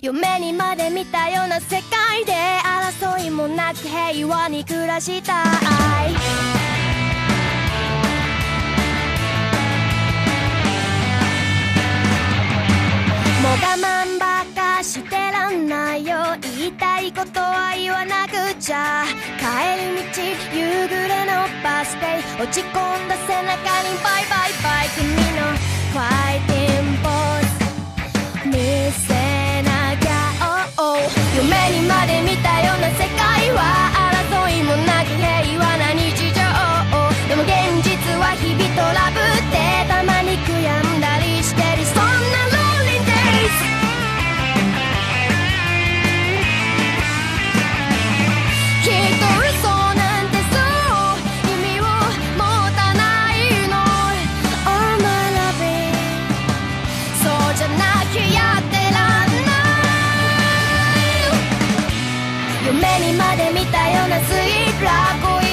夢にまで見たような世界で争いもなく平和に暮らしたい。もう我慢ばっかしてらんないよ。言いたいことは言わなくちゃ。帰り道夕暮れのバス停。落ち込んだ背中にバイバイバイ。夢にまで見たようなスイートラブ